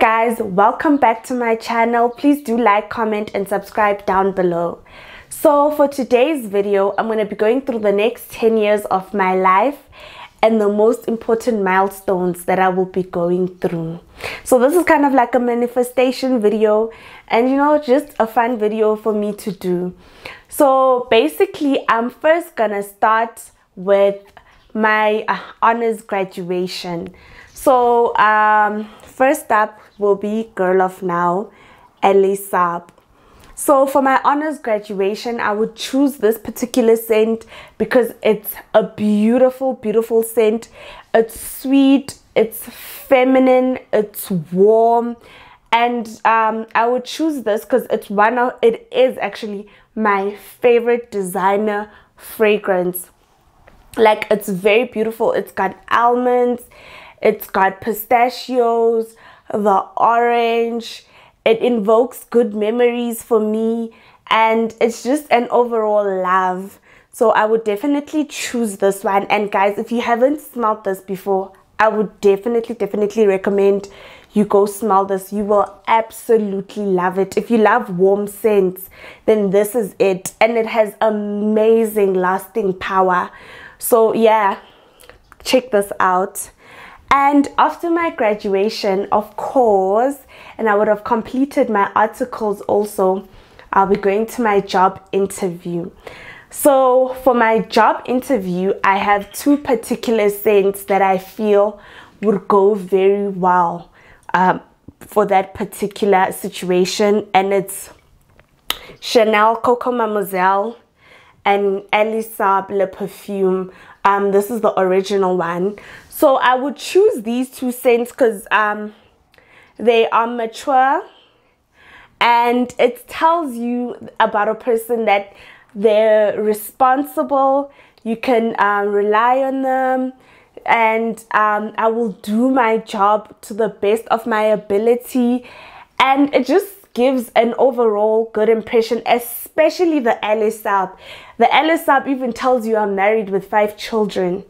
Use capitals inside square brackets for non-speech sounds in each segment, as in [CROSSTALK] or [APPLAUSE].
guys welcome back to my channel. Please do like comment and subscribe down below. So for today's video i'm going to be going through the next 10 years of my life and the most important milestones that i will be going through. So this is kind of like a manifestation video and you know just a fun video for me to do. So basically i'm first gonna start with my uh, honors graduation. So um first up will be Girl of Now, Elie Saab. So for my honors graduation, I would choose this particular scent because it's a beautiful, beautiful scent. It's sweet, it's feminine, it's warm. And um, I would choose this because it's one of, it is actually my favorite designer fragrance. Like it's very beautiful. It's got almonds, it's got pistachios, the orange. It invokes good memories for me and it's just an overall love. So I would definitely choose this one. And guys, if you haven't smelled this before, I would definitely, definitely recommend you go smell this. You will absolutely love it. If you love warm scents, then this is it. And it has amazing lasting power. So yeah, check this out. And after my graduation, of course, and I would have completed my articles also, I'll be going to my job interview. So, for my job interview, I have two particular scents that I feel would go very well um, for that particular situation, and it's Chanel Coco Mademoiselle and Elie Saab Le Parfum. Um, this is the original one. So I would choose these two scents because um, they are mature and it tells you about a person that they're responsible, you can uh, rely on them, and um, I will do my job to the best of my ability. And it just gives an overall good impression, especially the Elie Saab. The Elie Saab even tells you I'm married with five children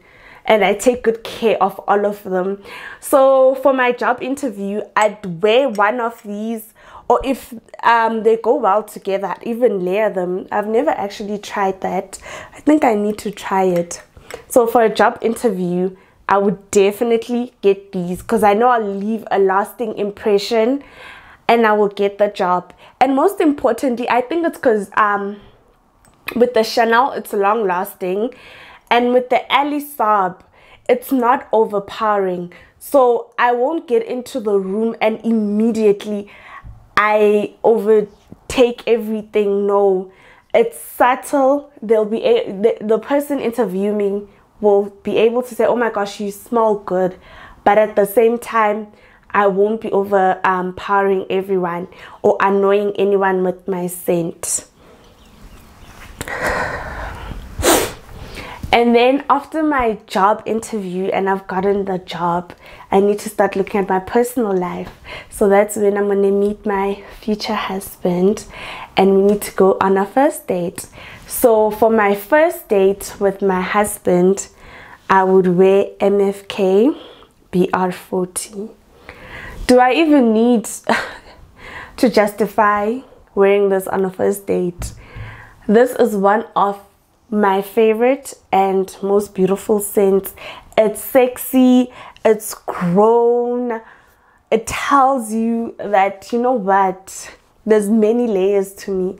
and I take good care of all of them. So for my job interview, I'd wear one of these or if um, they go well together, even layer them. I've never actually tried that. I think I need to try it. So for a job interview, I would definitely get these because I know I'll leave a lasting impression and I will get the job. And most importantly, I think it's because um, with the Chanel, it's long lasting and with the Elie Saab, it's not overpowering. So I won't get into the room and immediately I overtake everything. No, it's subtle. They'll be a, the, the person interviewing will be able to say, "Oh my gosh, you smell good," but at the same time, I won't be overpowering um, everyone or annoying anyone with my scent. And then after my job interview and I've gotten the job, I need to start looking at my personal life. So that's when I'm going to meet my future husband and we need to go on a first date. So for my first date with my husband, I would wear MFK BR40. Do I even need [LAUGHS] to justify wearing this on a first date? This is one of my favorite and most beautiful scent. It's sexy, it's grown. It tells you that you know what, there's many layers to me.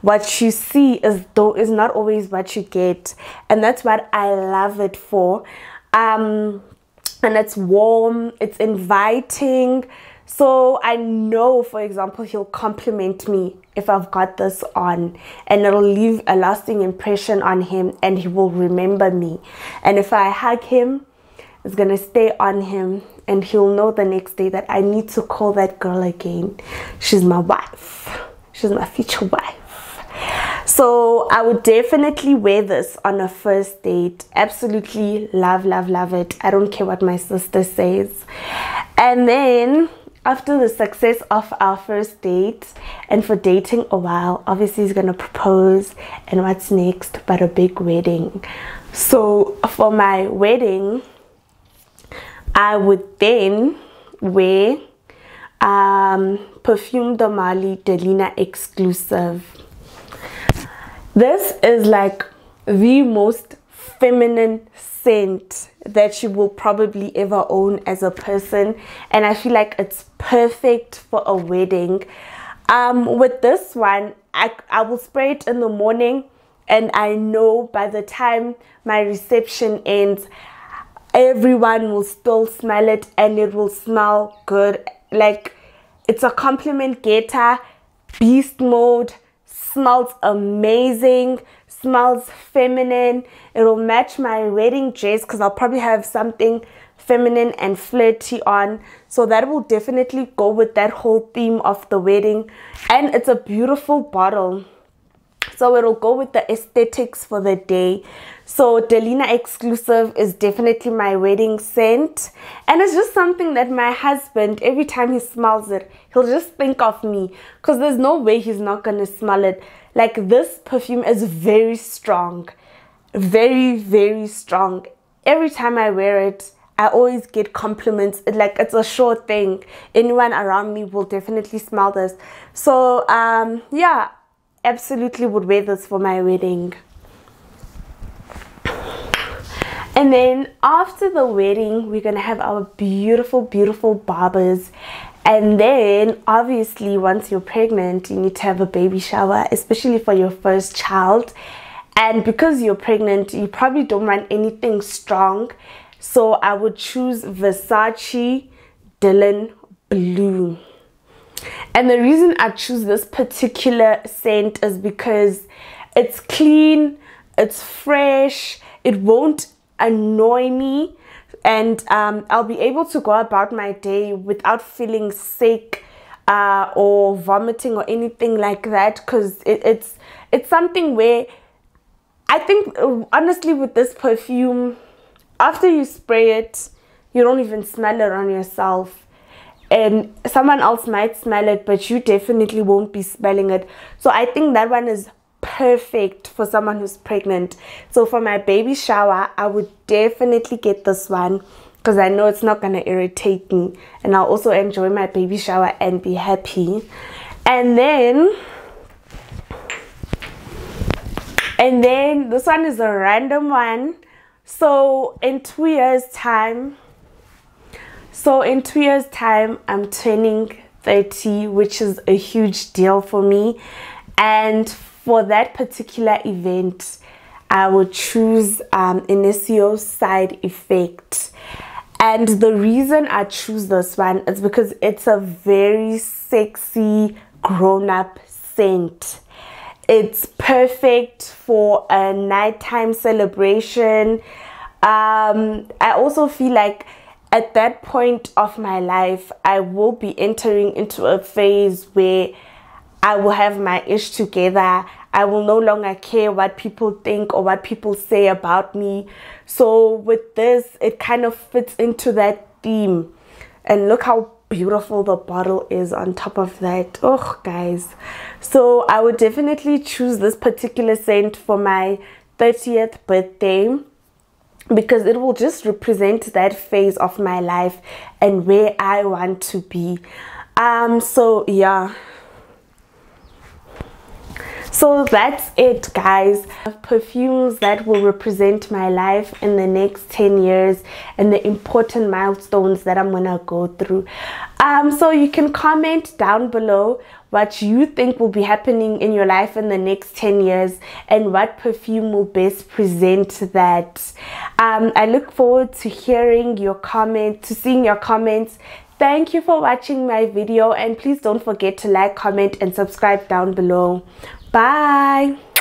What you see is though is not always what you get, and that's what I love it for. Um, and it's warm, it's inviting so I know, for example, he'll compliment me if I've got this on, and it'll leave a lasting impression on him, and he will remember me. And if I hug him, it's gonna stay on him, and he'll know the next day that I need to call that girl again. She's my wife, she's my future wife. So I would definitely wear this on a first date. Absolutely love, love, love it. I don't care what my sister says. And then after the success of our first date and for dating a while obviously he's gonna propose and what's next but a big wedding so for my wedding i would then wear um, Parfum de Marly Delina exclusive. This is like the most feminine scent that you will probably ever own as a person and I feel like it's perfect for a wedding. Um, with this one, I, I will spray it in the morning and I know by the time my reception ends, everyone will still smell it and it will smell good. Like it's a compliment getter, beast mode, smells amazing, smells feminine. It'll match my wedding dress because I'll probably have something feminine and flirty on. So that will definitely go with that whole theme of the wedding. And it's a beautiful bottle. So it'll go with the aesthetics for the day. So Delina exclusive is definitely my wedding scent. And it's just something that my husband, every time he smells it, he'll just think of me. Because there's no way he's not going to smell it. Like this perfume is very strong. Very, very strong. Every time I wear it, I always get compliments. It, like it's a sure thing. Anyone around me will definitely smell this. So um, yeah, absolutely would wear this for my wedding. And then after the wedding, we're gonna have our beautiful, beautiful barbers. And then obviously once you're pregnant, you need to have a baby shower, especially for your first child. And because you're pregnant, you probably don't want anything strong. So I would choose Versace Dylan Blue. And the reason I choose this particular scent is because it's clean, it's fresh, it won't annoy me, and um, I'll be able to go about my day without feeling sick uh, or vomiting or anything like that because it, it's it's something where I think honestly with this perfume after you spray it you don't even smell it on yourself. And someone else might smell it but you definitely won't be smelling it. So i think that one is perfect for someone who's pregnant. So for my baby shower i would definitely get this one because i know it's not going to irritate me. And i'll also enjoy my baby shower and be happy. And then and then this one is a random one. So in two years time so in two years time i'm turning 30 which is a huge deal for me. And for that particular event i would choose um, side effect. And the reason i choose this one is because it's a very sexy grown-up scent. It's perfect for a nighttime celebration. Um, i also feel like at that point of my life, I will be entering into a phase where I will have my ish together. I will no longer care what people think or what people say about me. So, with this, it kind of fits into that theme. And look how beautiful the bottle is on top of that. Oh, guys. So, I would definitely choose this particular scent for my 30th birthday because it will just represent that phase of my life and where I want to be. Um, so yeah. So that's it, guys. Perfumes that will represent my life in the next 10 years and the important milestones that I'm gonna go through. Um, so you can comment down below what you think will be happening in your life in the next 10 years and what perfume will best present that. Um, I look forward to hearing your comments, to seeing your comments. Thank you for watching my video and please don't forget to like, comment and subscribe down below. Bye!